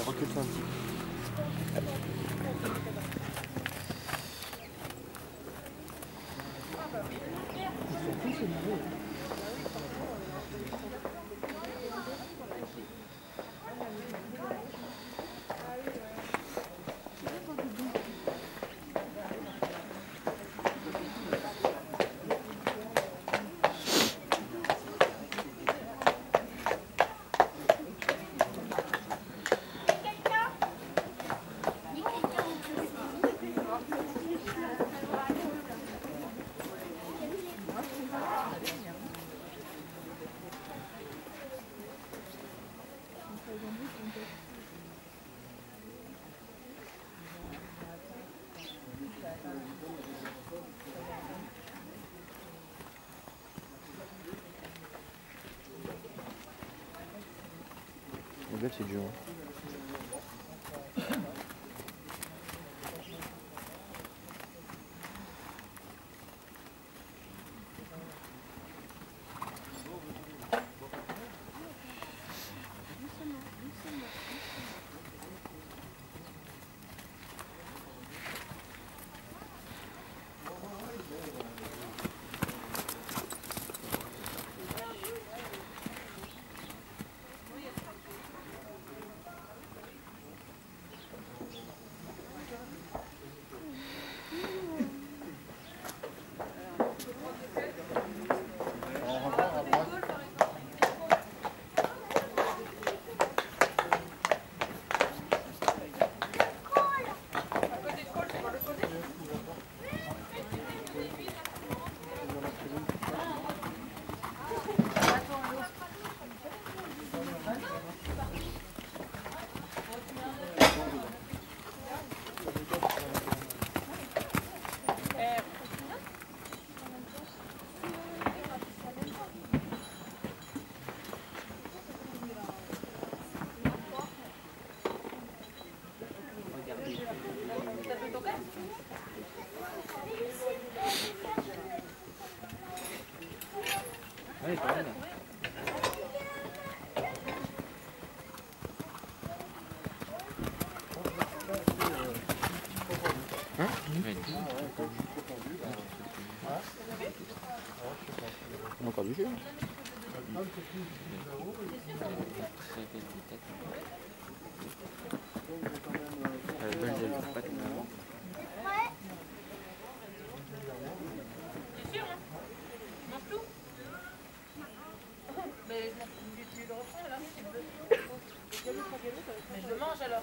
Allez, recule-toi un petit peu. Le gars, c'est dur. hein. On a encore du. Mais je mange alors.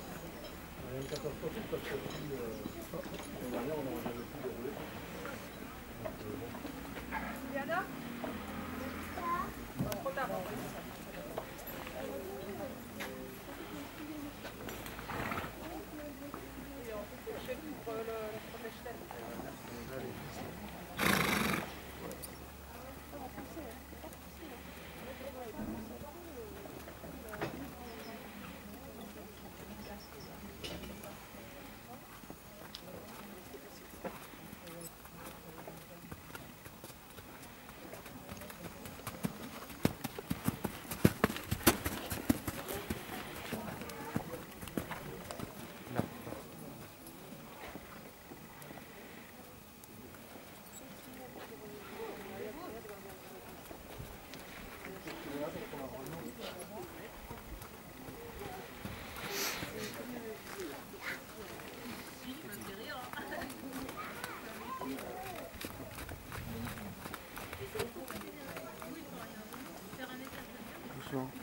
d'à-coup. Doucement.